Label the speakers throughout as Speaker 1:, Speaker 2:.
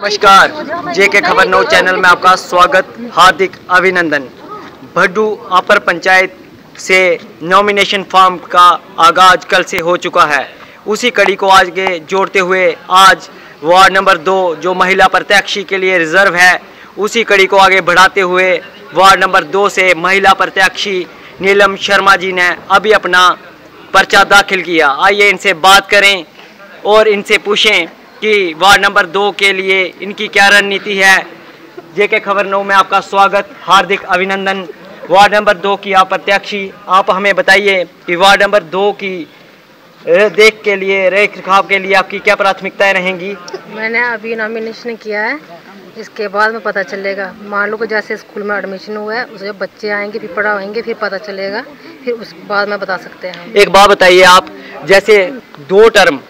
Speaker 1: नमस्कार जे के खबर नौ चैनल में आपका स्वागत, हार्दिक अभिनंदन। भड्डू अपर पंचायत से नॉमिनेशन फॉर्म का आगाज़ कल से हो चुका है। उसी कड़ी को आगे जोड़ते हुए आज वार्ड नंबर दो, जो महिला प्रत्याशी के लिए रिज़र्व है, उसी कड़ी को आगे बढ़ाते हुए वार्ड नंबर दो से महिला प्रत्याशी नीलम शर्मा जी ने अभी अपना पर्चा दाखिल किया। आइए इनसे बात करें और इनसे पूछें कि वार्ड नंबर दो के लिए इनकी क्या रणनीति है? जे के खबर नौ में आपका स्वागत हार्दिक अभिनंदन। वार्ड नंबर दो की आप प्रत्याशी आप हमें बताइए कि वार्ड नंबर दो की देख के लिए रेख रखाव के लिए आपकी क्या प्राथमिकताएँ रहेंगी?
Speaker 2: मैंने अभी नॉमिनेशन किया है। इसके बाद में पता चलेगा। मान लो कि जैसे स्कूल में एडमिशन हुआ है उसे जब बच्चे आएँगे फिर पढ़ा पढ़ाएँगे फिर पता चलेगा। फिर उस बाद में बता सकते हैं
Speaker 1: एक बात बताइए आप जैसे दो टर्म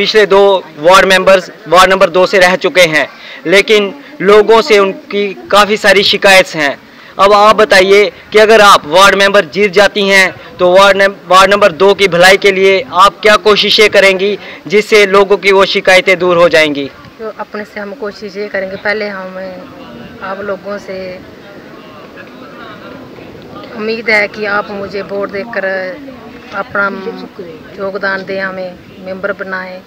Speaker 1: पिछले दो वार्ड मेंबर्स, वार्ड नंबर दो से रह चुके हैं, लेकिन लोगों से उनकी काफ़ी सारी शिकायत हैं। अब आप बताइए कि अगर आप वार्ड मेंबर जीत जाती हैं तो वार्ड वार्ड नंबर दो की भलाई के लिए आप क्या कोशिशें करेंगी जिससे लोगों की वो शिकायतें दूर हो जाएँगी?
Speaker 2: तो अपने से हम कोशिश ये करेंगे। पहले हम, आप लोगों से उम्मीद है कि आप मुझे वोट देकर अपना योगदान दें, हमें मेंबर बनाएँ,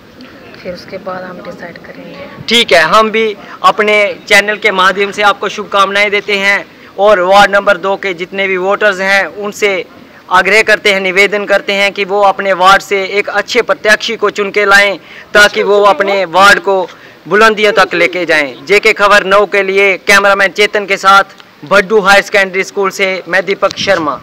Speaker 2: फिर उसके बाद हम डिसाइड करेंगे।
Speaker 1: ठीक है, हम भी अपने चैनल के माध्यम से आपको शुभकामनाएँ देते हैं और वार्ड नंबर दो के जितने भी वोटर्स हैं, उनसे आग्रह करते हैं, निवेदन करते हैं कि वो अपने वार्ड से एक अच्छे प्रत्याशी को चुन के लाएँ, ताकि वो अपने वार्ड को बुलंदियों तक लेके जाएँ। जेके खबर नौ के लिए कैमरामैन चेतन के साथ, भड्डू हायर सेकेंडरी स्कूल से मैं दीपक शर्मा।